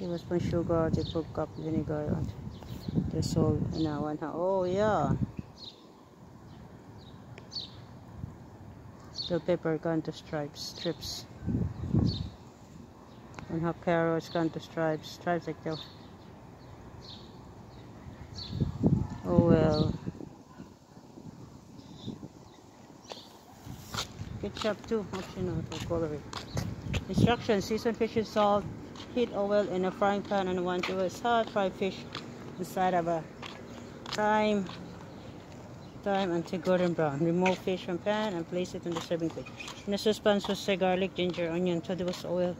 tablespoon sugar, two cup vinegar, the salt, and now one half. Oh yeah. The pepper gone to stripes, strips. One half carrots gone to stripes, stripes like that. Oh well. Ketchup too, optional for coloring. Instructions, season fish and salt, heat oil in a frying pan and one to hot, fry fish inside of a time time until golden brown. Remove fish from pan and place it in the serving plate. In a saucepan, sauce garlic, ginger, onion, tablespoon oil.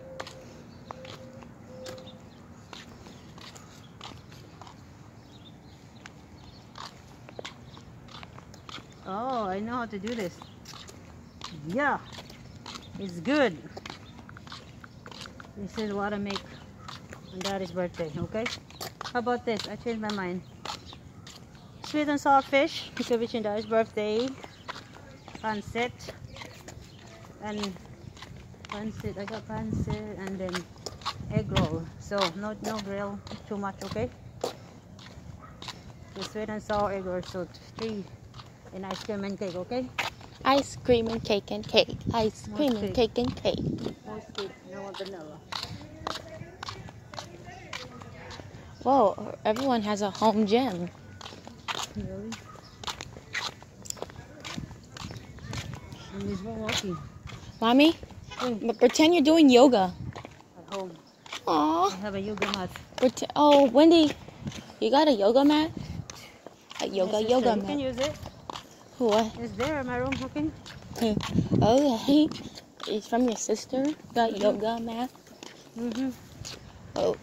Oh, I know how to do this. Yeah, it's good. This is what I make on daddy's birthday, okay? How about this? I changed my mind. Sweet and salt fish, because on daddy's birthday. Pancit. And pancit, I got pancit and then egg roll. So, no, no grill too much, okay? The sweet and sour egg roll, so three. And ice cream and cake, okay? Ice cream and cake and cake. Ice cream and cake. and cake. More sweet, no vanilla. Whoa, everyone has a home gym. Really? One walking Mommy, Mm. but pretend you're doing yoga. at home. I have a yoga mat. Pret- oh, Wendy, you got a yoga mat? A yoga, sister, yoga You can mat. use it. What? It's there in my room, okay? Okay. It's from your sister? Got yoga mat? Mm-hmm. Oh.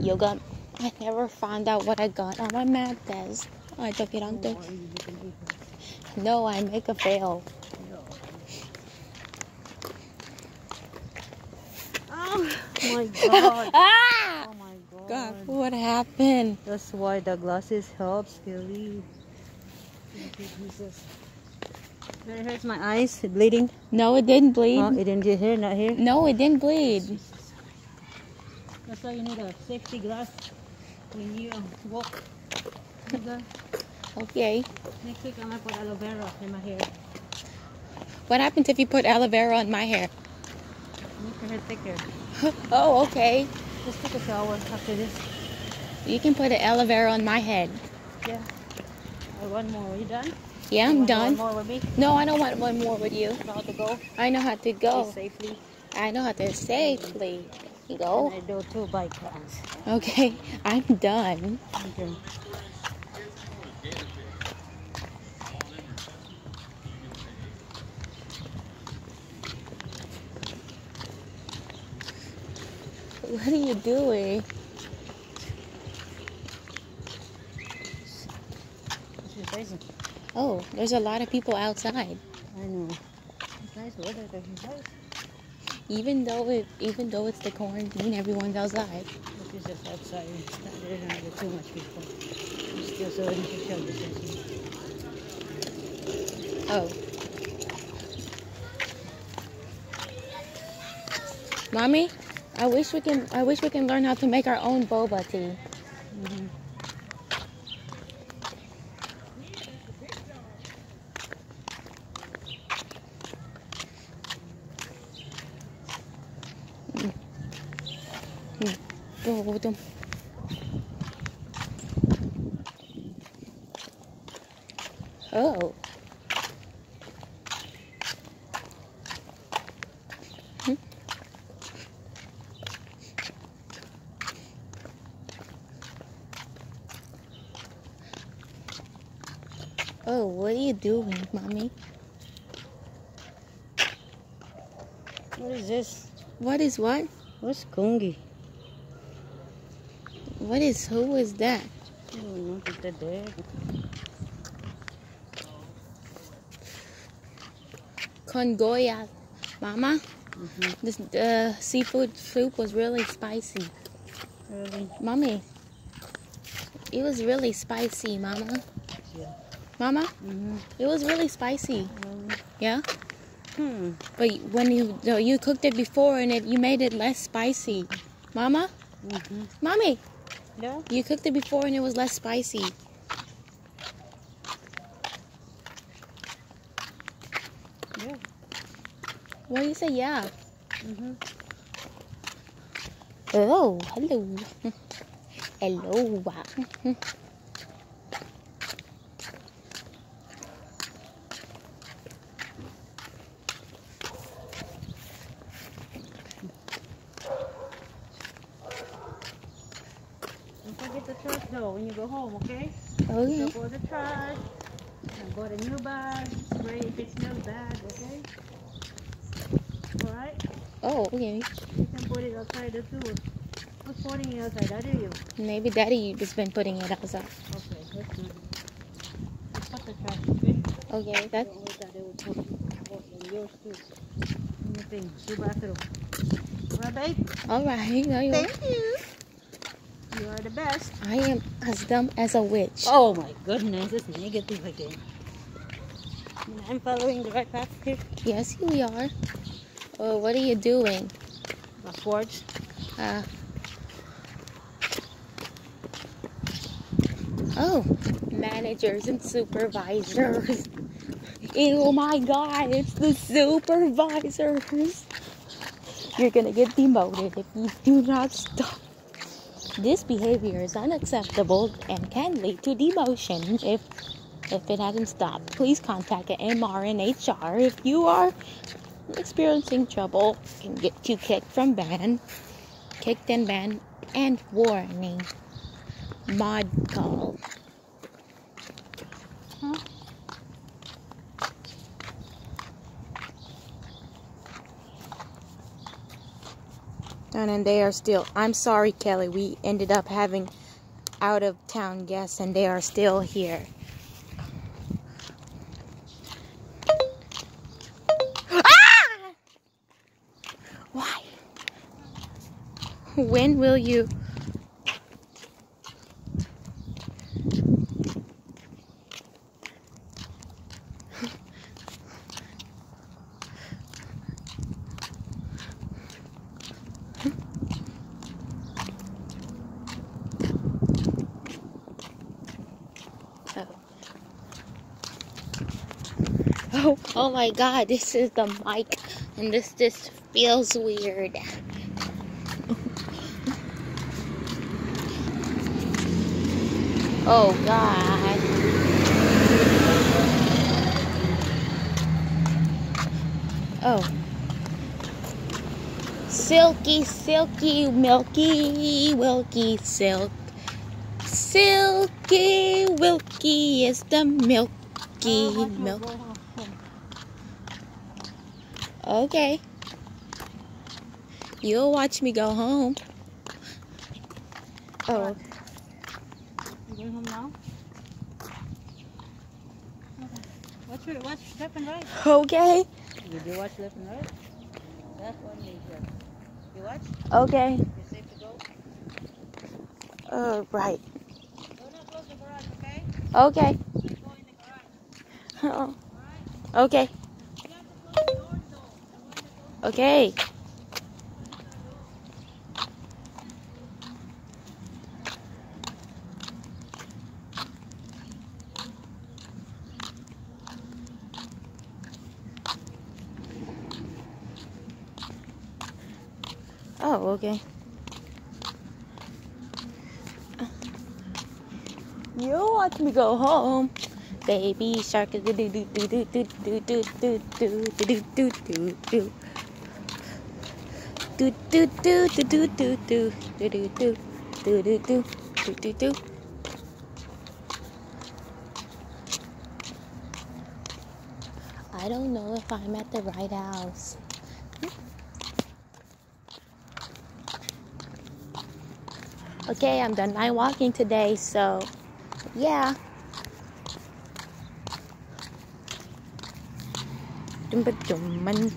Yoga. I never found out what I got on my mat desk. I took it on the. No, I make a fail. Oh my god. ah! Oh my god. God, what happened? That's why the glasses helps, you, Jesus. It hurts my eyes, it bleeding. No, it didn't bleed. Oh, it didn't get here, not here. No, it didn't bleed. That's why you need a safety glass when you walk. Okay. Next week I'm gonna put aloe vera in my hair. What happens if you put aloe vera on my hair? Make your hair thicker. oh, okay. Just take a shower after this. You can put an aloe vera on my head. Yeah. Oh, one more. Are you done? Yeah, I'm done. More with me? No, I don't want one more with you. you know how to go. I know how to go. Safely. I know how to safely go. And I do two bike runs. Okay, I'm done. Okay. What are you doing? This is crazy. Oh, there's a lot of people outside. I know. It's nice weather. it's nice. Even though it, even though it's the quarantine, everyone's outside. This is just outside. There's not too much people. It's still so social distancing. Oh. Mommy, I wish we can. I wish we can learn how to make our own boba tea. Mm-hmm. Oh. Oh. Hmm. Oh, what are you doing, mommy? What is this? What is what? What's kongi? What is who is that? I don't know. That there? Congoya, mama. Mm-hmm. This the seafood soup was really spicy. Really? Mommy, it was really spicy, Mama. Yeah. Mama, Mm-hmm. it was really spicy. Um, Yeah? Hmm. But when you you cooked it before and it you made it less spicy. Mama? Mm-hmm. Mommy, Yeah. you cooked it before and it was less spicy. Yeah. What do you say? Yeah. Mm-hmm. Oh, hello. hello. Don't forget the trash though when you go home, okay? Okay. Don't go the trash. And bought a new bag. Spray if it smells bad, okay? Alright? Oh, okay. You can put it outside the too. Who's putting it outside? Is you. Maybe Daddy has been putting it outside. Okay, that's good. Just put the trash, okay? Okay, that. Don't wait that they will put it in yours too. In the bathroom. Alright, babe? All right. There you are. you. You are the best. I am as dumb as a witch. Oh my goodness, it's negative again. I'm following the right path here. Yes, we are. Oh, what are you doing? Backwards. Uh, oh, managers and supervisors. Oh my god, it's the supervisors. You're gonna get demoted if you do not stop. This behavior is unacceptable and can lead to demotion if if it hasn't stopped. Please contact MR and HR if you are experiencing trouble can get you kicked from band, kicked and banned, and warning. Mod call. And they are still. I'm sorry, Kelly. We ended up having out of town guests, and they are still here. Ah! Why? When will you? Oh, oh my god, this is the mic and this just feels weird. Oh god. Oh. Silky, silky, milky, wilky silk. Silky, wilky is the milky milk. Okay. You'll watch me go home. Oh, You going home now? Okay. Watch, your- watch left and right. okay. Did you watch left and right? That one is. You watch? Okay. You safe to go? Uh, right. Do not close the garage, okay? Okay. Go in the garage. Oh. Okay. You have to close the doors though. Okay. Oh, okay. You watch me go home. Baby shark do do do do do do do do do do do do do do do do do do do do do do do do do do do do do I don't know if I'm at the right house. Okay, I'm done my walking today, so yeah. Dum ba dum man.